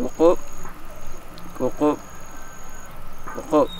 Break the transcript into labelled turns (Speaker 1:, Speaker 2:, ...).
Speaker 1: وقوف وقوف وقوف.